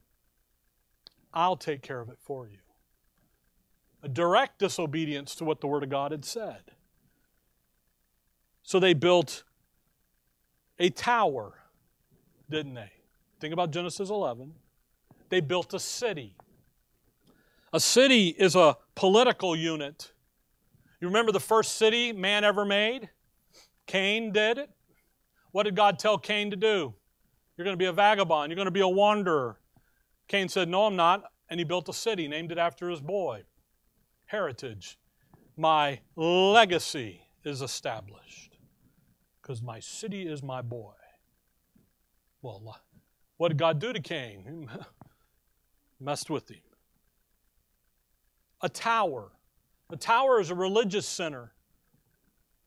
I'll take care of it for you. A direct disobedience to what the Word of God had said. So they built a tower, didn't they? Think about Genesis 11. They built a city. A city is a political unit. You remember the first city man ever made? Cain did it. What did God tell Cain to do? You're going to be a vagabond. You're going to be a wanderer. Cain said, No, I'm not. And he built a city, named it after his boy. Heritage. My legacy is established because my city is my boy. Well, what did God do to Cain? He Messed with him. A tower. A tower is a religious center.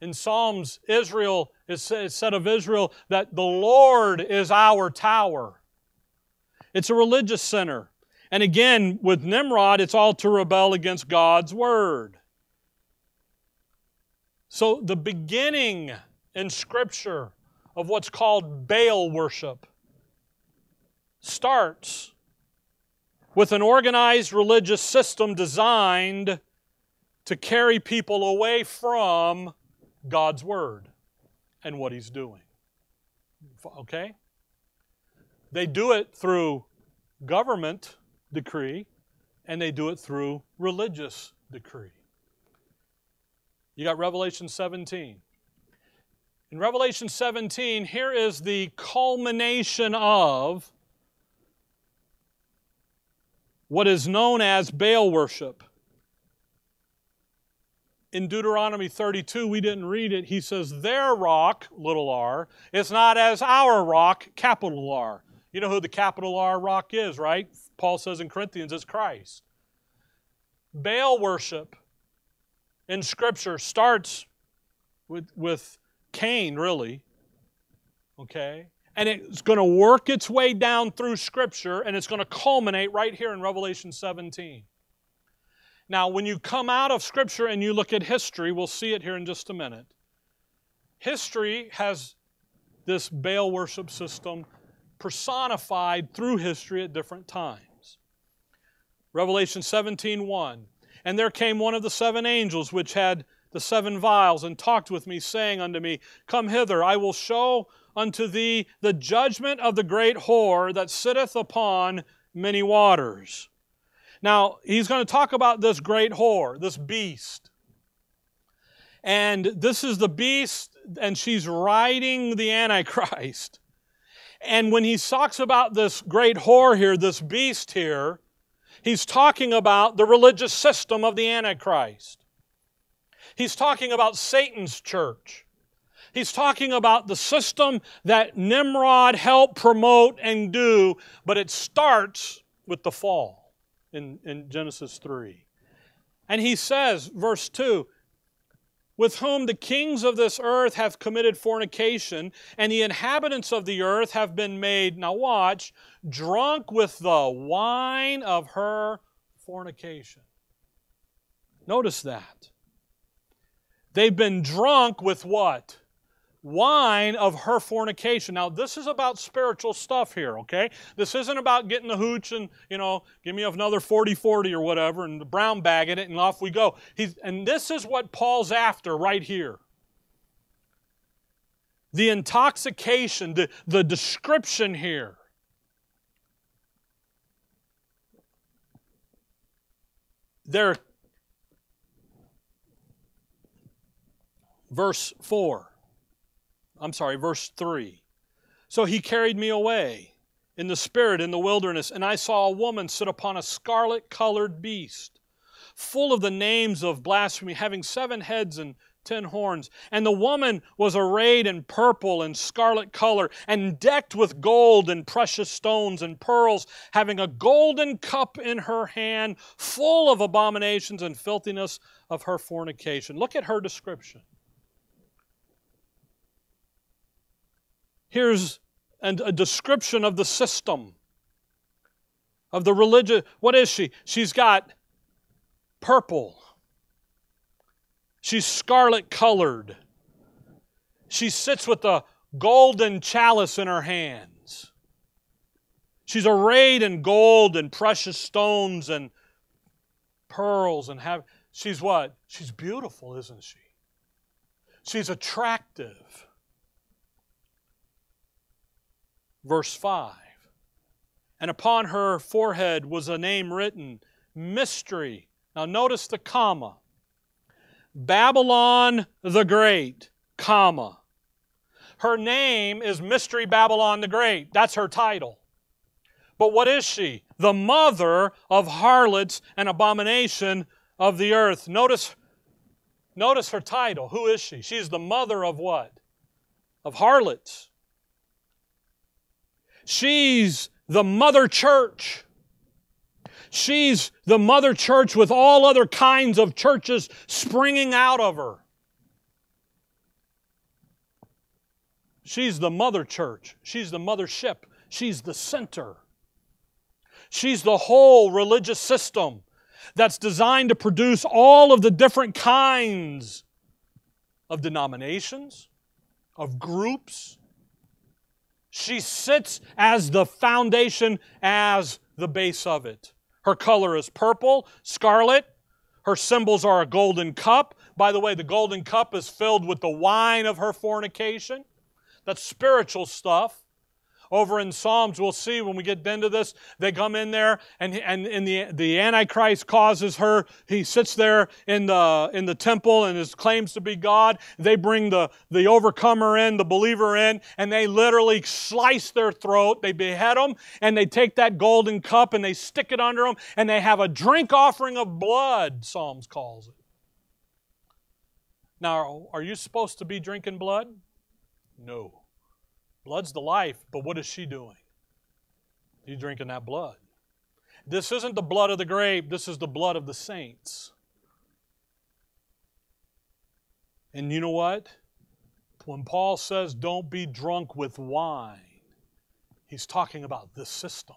In Psalms, Israel is said of Israel that the Lord is our tower. It's a religious center. And again, with Nimrod, it's all to rebel against God's word. So the beginning in Scripture of what's called Baal worship starts with an organized religious system designed to carry people away from God's Word and what He's doing. Okay? They do it through government decree and they do it through religious decree. You got Revelation 17. In Revelation 17, here is the culmination of what is known as Baal worship. In Deuteronomy 32, we didn't read it. He says, Their rock, little r, is not as our rock, capital R. You know who the capital R rock is, right? Paul says in Corinthians, it's Christ. Baal worship in Scripture starts with, with Cain, really. Okay? And it's going to work its way down through Scripture, and it's going to culminate right here in Revelation 17. Now, when you come out of Scripture and you look at history, we'll see it here in just a minute. History has this Baal worship system personified through history at different times. Revelation 17 1. And there came one of the seven angels which had the seven vials and talked with me, saying unto me, Come hither, I will show unto thee the judgment of the great whore that sitteth upon many waters. Now, he's going to talk about this great whore, this beast. And this is the beast, and she's riding the Antichrist. And when he talks about this great whore here, this beast here, he's talking about the religious system of the Antichrist. He's talking about Satan's church. He's talking about the system that Nimrod helped promote and do, but it starts with the fall in, in Genesis 3. And he says, verse 2 with whom the kings of this earth have committed fornication, and the inhabitants of the earth have been made, now watch, drunk with the wine of her fornication. Notice that. They've been drunk with what? Wine of her fornication. Now, this is about spiritual stuff here, okay? This isn't about getting the hooch and, you know, give me another 40 40 or whatever and brown bag in it and off we go. He's, and this is what Paul's after right here. The intoxication, the, the description here. They're Verse 4. I'm sorry, verse 3. So he carried me away in the spirit in the wilderness, and I saw a woman sit upon a scarlet colored beast, full of the names of blasphemy, having seven heads and ten horns. And the woman was arrayed in purple and scarlet color, and decked with gold and precious stones and pearls, having a golden cup in her hand, full of abominations and filthiness of her fornication. Look at her description. Here's and a description of the system of the religion. What is she? She's got purple She's scarlet colored. She sits with a golden chalice in her hands. She's arrayed in gold and precious stones and pearls and have she's what? She's beautiful, isn't she? She's attractive. Verse 5. And upon her forehead was a name written, Mystery. Now notice the comma. Babylon the Great, comma. Her name is Mystery Babylon the Great. That's her title. But what is she? The mother of harlots and abomination of the earth. Notice, notice her title. Who is she? She's the mother of what? Of harlots. She's the mother church. She's the mother church with all other kinds of churches springing out of her. She's the mother church. She's the mothership. She's the center. She's the whole religious system that's designed to produce all of the different kinds of denominations, of groups. She sits as the foundation, as the base of it. Her color is purple, scarlet. Her symbols are a golden cup. By the way, the golden cup is filled with the wine of her fornication. That's spiritual stuff. Over in Psalms, we'll see when we get into this, they come in there and, and, and the, the Antichrist causes her, he sits there in the, in the temple and his claims to be God. They bring the, the overcomer in, the believer in, and they literally slice their throat. They behead them and they take that golden cup and they stick it under them and they have a drink offering of blood, Psalms calls it. Now, are you supposed to be drinking blood? No. Blood's the life, but what is she doing? You drinking that blood. This isn't the blood of the grave, this is the blood of the saints. And you know what? When Paul says don't be drunk with wine, he's talking about this system.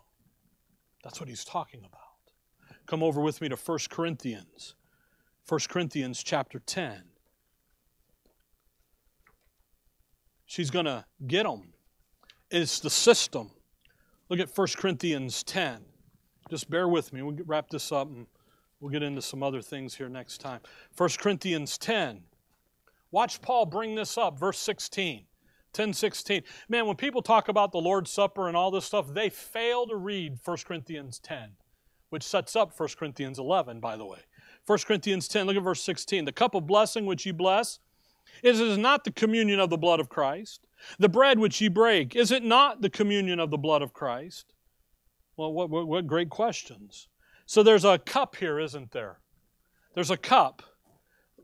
That's what he's talking about. Come over with me to 1 Corinthians. 1 Corinthians chapter 10. She's going to get them it's the system. Look at 1 Corinthians 10. Just bear with me. We'll wrap this up and we'll get into some other things here next time. 1 Corinthians 10. Watch Paul bring this up, verse 16. 10 16. Man, when people talk about the Lord's Supper and all this stuff, they fail to read 1 Corinthians 10, which sets up 1 Corinthians 11, by the way. 1 Corinthians 10, look at verse 16. The cup of blessing which ye bless, is it not the communion of the blood of Christ? The bread which ye break, is it not the communion of the blood of Christ? Well, what, what, what great questions. So there's a cup here, isn't there? There's a cup.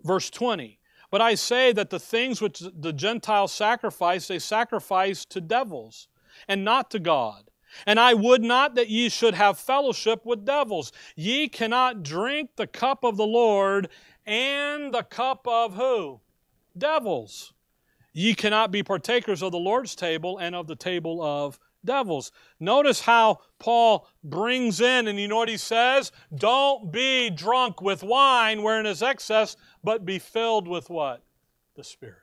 Verse 20. But I say that the things which the Gentiles sacrifice, they sacrifice to devils and not to God. And I would not that ye should have fellowship with devils. Ye cannot drink the cup of the Lord and the cup of who? Devils. Ye cannot be partakers of the Lord's table and of the table of devils. Notice how Paul brings in, and you know what he says? Don't be drunk with wine wherein is excess, but be filled with what? The Spirit.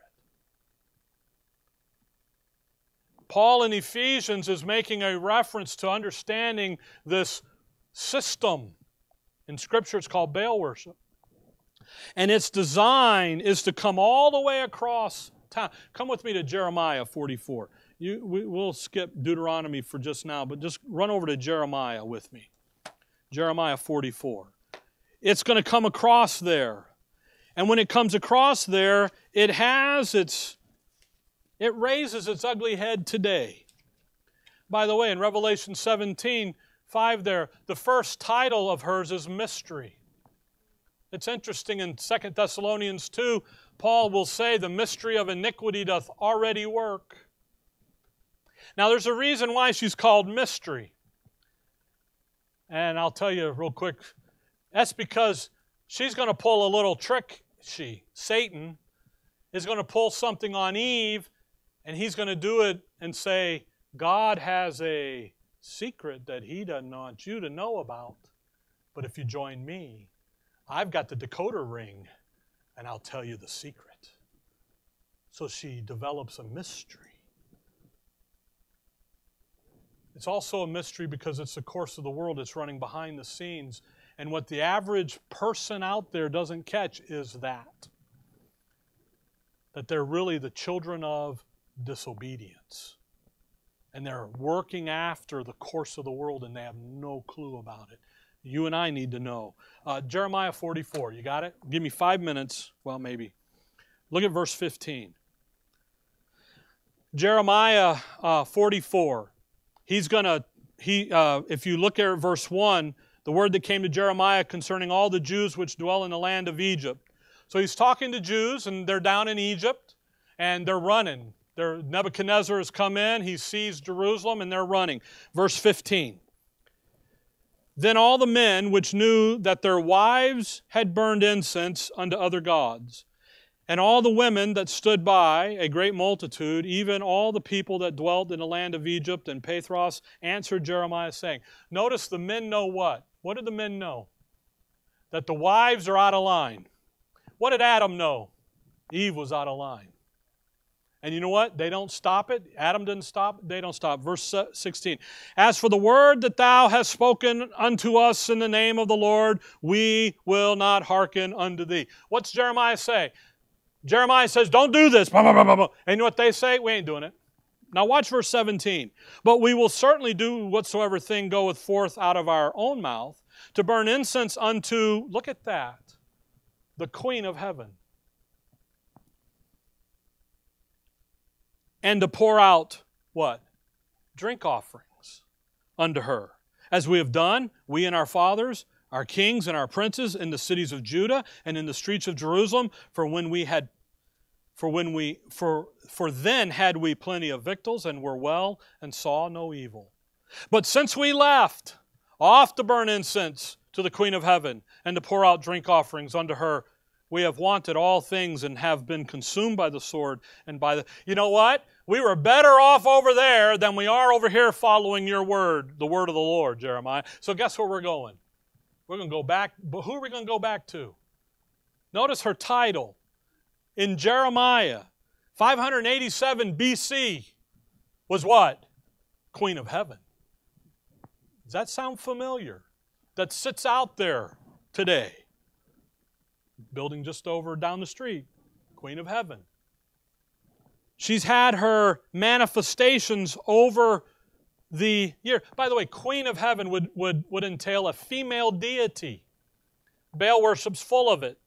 Paul in Ephesians is making a reference to understanding this system. In Scripture, it's called Baal worship. And its design is to come all the way across time. Come with me to Jeremiah 44. You, we, we'll skip Deuteronomy for just now, but just run over to Jeremiah with me. Jeremiah 44. It's going to come across there. And when it comes across there, it has its it raises its ugly head today. By the way, in Revelation 17 5 there, the first title of hers is mystery. It's interesting in 2 Thessalonians 2, Paul will say, The mystery of iniquity doth already work. Now, there's a reason why she's called mystery. And I'll tell you real quick that's because she's going to pull a little trick. She, Satan, is going to pull something on Eve, and he's going to do it and say, God has a secret that he doesn't want you to know about. But if you join me, I've got the decoder ring, and I'll tell you the secret. So she develops a mystery. It's also a mystery because it's the course of the world. It's running behind the scenes. And what the average person out there doesn't catch is that. That they're really the children of disobedience. And they're working after the course of the world and they have no clue about it. You and I need to know. Uh, Jeremiah 44, you got it? Give me five minutes. Well, maybe. Look at verse 15. Jeremiah uh, 44. He's going to, he, uh, if you look at verse 1, the word that came to Jeremiah concerning all the Jews which dwell in the land of Egypt. So he's talking to Jews, and they're down in Egypt, and they're running. They're, Nebuchadnezzar has come in, he sees Jerusalem, and they're running. Verse 15. Then all the men which knew that their wives had burned incense unto other gods, and all the women that stood by, a great multitude, even all the people that dwelt in the land of Egypt and Pathros, answered Jeremiah, saying, Notice the men know what? What did the men know? That the wives are out of line. What did Adam know? Eve was out of line. And you know what? They don't stop it. Adam didn't stop. They don't stop. Verse 16. As for the word that thou hast spoken unto us in the name of the Lord, we will not hearken unto thee. What's Jeremiah say? Jeremiah says, Don't do this. And you know what they say? We ain't doing it. Now watch verse 17. But we will certainly do whatsoever thing goeth forth out of our own mouth to burn incense unto, look at that, the queen of heaven. And to pour out what? Drink offerings unto her. As we have done, we and our fathers, our kings and our princes in the cities of Judah and in the streets of Jerusalem, for when we had for when we for for then had we plenty of victuals and were well and saw no evil. But since we left off to burn incense to the Queen of Heaven and to pour out drink offerings unto her, we have wanted all things and have been consumed by the sword and by the. You know what? We were better off over there than we are over here following your word, the word of the Lord, Jeremiah. So guess where we're going? We're going to go back. But who are we going to go back to? Notice her title in Jeremiah 587 BC was what? Queen of Heaven. Does that sound familiar? That sits out there today. Building just over down the street, Queen of Heaven. She's had her manifestations over the year. By the way, Queen of Heaven would, would, would entail a female deity. Baal worship's full of it.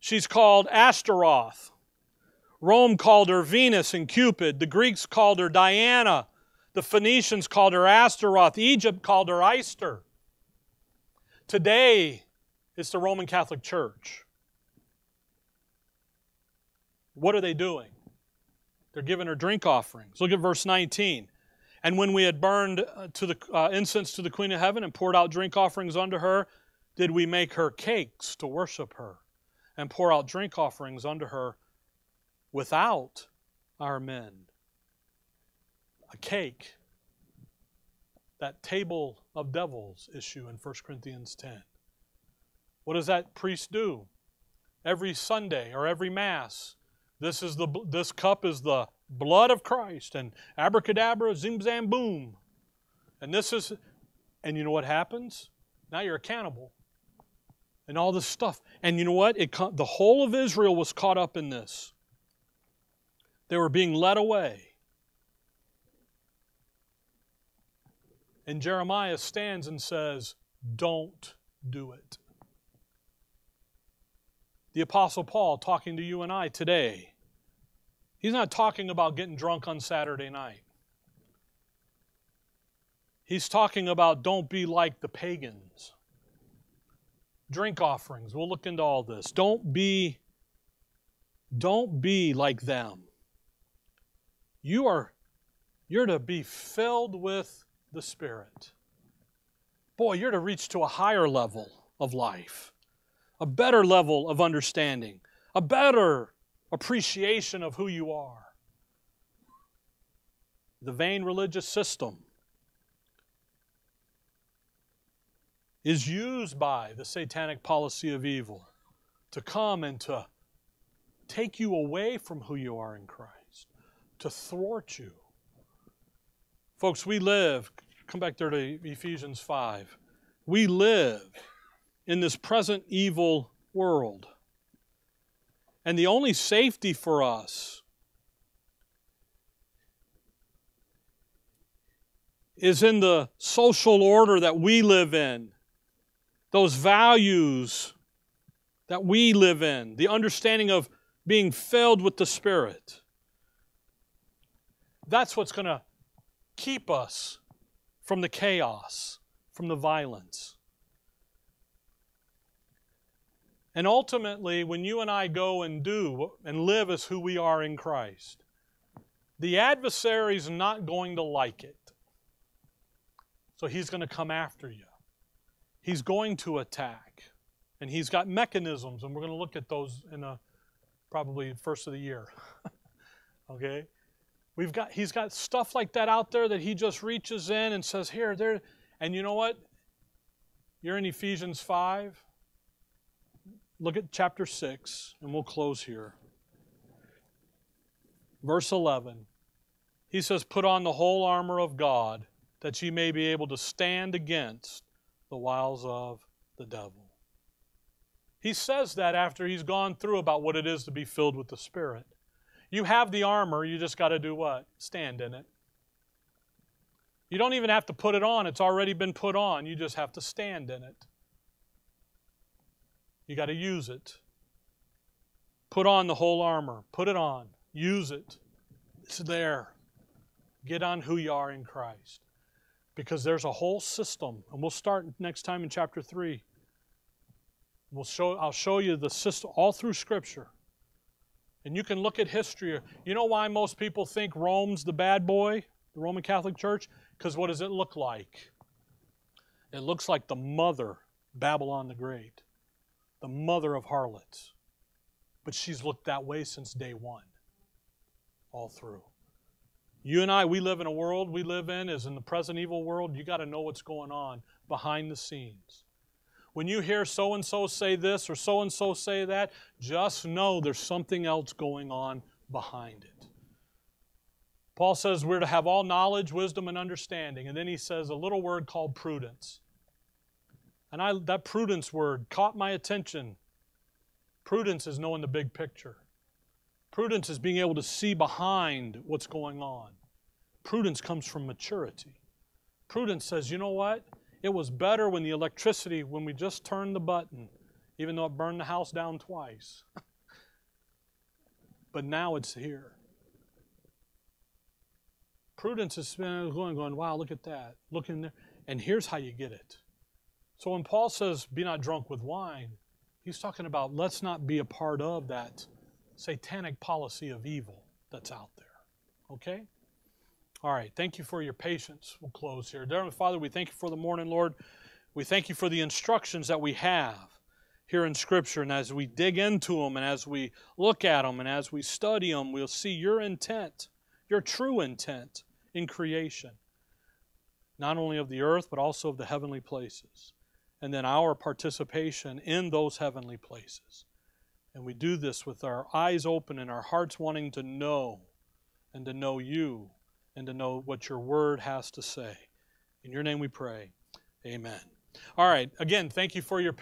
She's called Ashtaroth. Rome called her Venus and Cupid. The Greeks called her Diana. The Phoenicians called her Astaroth. Egypt called her Ister. Today, it's the Roman Catholic Church. What are they doing? They're giving her drink offerings. Look at verse 19. And when we had burned uh, to the uh, incense to the Queen of Heaven and poured out drink offerings unto her, did we make her cakes to worship her and pour out drink offerings unto her without our men. A cake, that table of devils issue in 1 Corinthians 10. What does that priest do? Every Sunday or every Mass, this, is the, this cup is the blood of Christ, and abracadabra, zim zam boom. And this is, and you know what happens? Now you're accountable. and all this stuff. And you know what? It, the whole of Israel was caught up in this. They were being led away. And Jeremiah stands and says, Don't do it. The Apostle Paul, talking to you and I today, He's not talking about getting drunk on Saturday night. He's talking about don't be like the pagans. Drink offerings. We'll look into all this. Don't be don't be like them. You are you're to be filled with the Spirit. Boy, you're to reach to a higher level of life, a better level of understanding, a better appreciation of who you are. The vain religious system is used by the satanic policy of evil to come and to take you away from who you are in Christ, to thwart you. Folks, we live, come back there to Ephesians 5. We live in this present evil world. And the only safety for us is in the social order that we live in, those values that we live in, the understanding of being filled with the Spirit. That's what's going to keep us from the chaos, from the violence. And ultimately, when you and I go and do and live as who we are in Christ, the adversary's not going to like it. So he's going to come after you. He's going to attack. And he's got mechanisms, and we're going to look at those in a probably first of the year. okay? We've got he's got stuff like that out there that he just reaches in and says, "Here, there." And you know what? You're in Ephesians 5. Look at chapter 6, and we'll close here. Verse 11. He says, Put on the whole armor of God, that ye may be able to stand against the wiles of the devil. He says that after he's gone through about what it is to be filled with the Spirit. You have the armor, you just got to do what? Stand in it. You don't even have to put it on, it's already been put on. You just have to stand in it. You got to use it. Put on the whole armor. Put it on. Use it. It's there. Get on who you are in Christ. Because there's a whole system, and we'll start next time in chapter 3. We'll show, I'll show you the system all through Scripture. And you can look at history. You know why most people think Rome's the bad boy, the Roman Catholic Church? Because what does it look like? It looks like the mother, Babylon the Great the mother of harlots. But she's looked that way since day one, all through. You and I, we live in a world we live in, is in the present evil world. You got to know what's going on behind the scenes. When you hear so and so say this or so and so say that, just know there's something else going on behind it. Paul says we're to have all knowledge, wisdom, and understanding. And then he says a little word called prudence. And I, that prudence word caught my attention. Prudence is knowing the big picture. Prudence is being able to see behind what's going on. Prudence comes from maturity. Prudence says, you know what? It was better when the electricity, when we just turned the button, even though it burned the house down twice. but now it's here. Prudence is going, going, wow, look at that. Look in there. And here's how you get it. So when Paul says, be not drunk with wine, he's talking about let's not be a part of that satanic policy of evil that's out there. Okay? All right. Thank you for your patience. We'll close here. Dear Father, we thank you for the morning, Lord. We thank you for the instructions that we have here in Scripture. And as we dig into them and as we look at them and as we study them, we'll see your intent, your true intent in creation, not only of the earth, but also of the heavenly places and then our participation in those heavenly places. And we do this with our eyes open and our hearts wanting to know and to know you and to know what your word has to say. In your name we pray. Amen. All right. Again, thank you for your